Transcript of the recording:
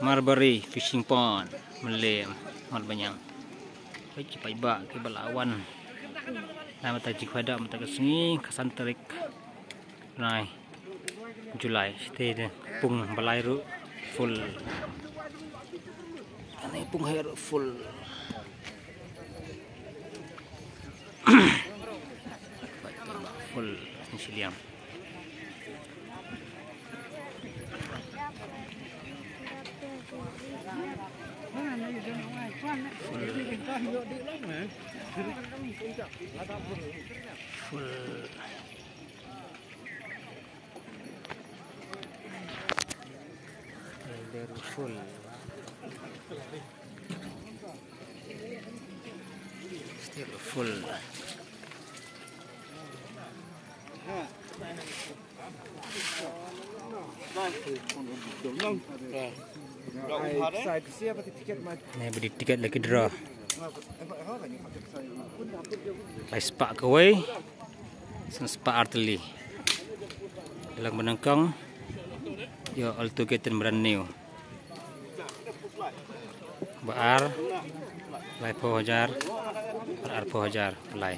Marbury Fishing Pond Melem Mat Banyang Pai cipai ba ke balawan Nai mata jikwada mata kesengi kasan terik Nai Julai stay de pung balai ru full. Nai pung hair full. Full siliang full Ini beri tiket lagi draw Lai sepak kawai Sen sepak artili Dalam menengkang Yo alto brand new. Baar. Lai po hajar. Baar po hajar. Lai